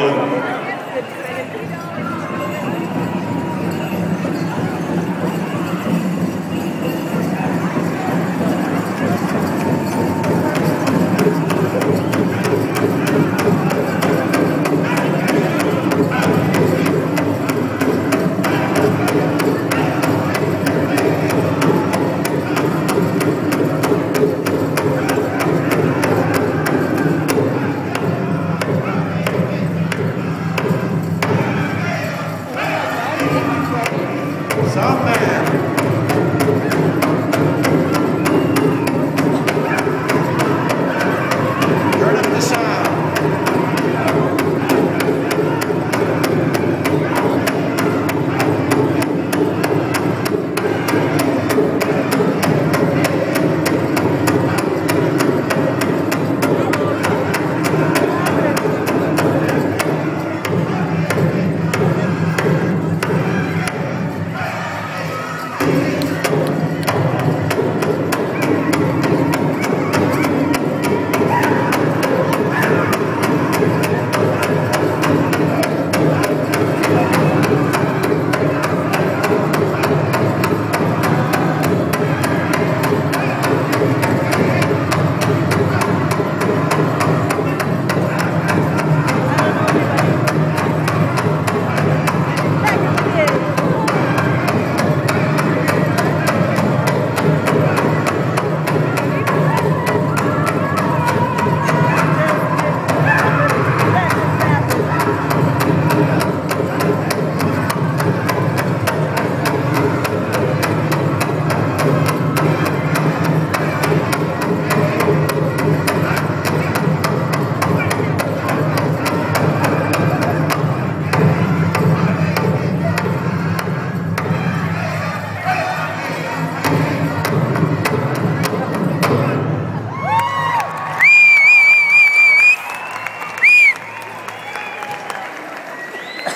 England. Southman.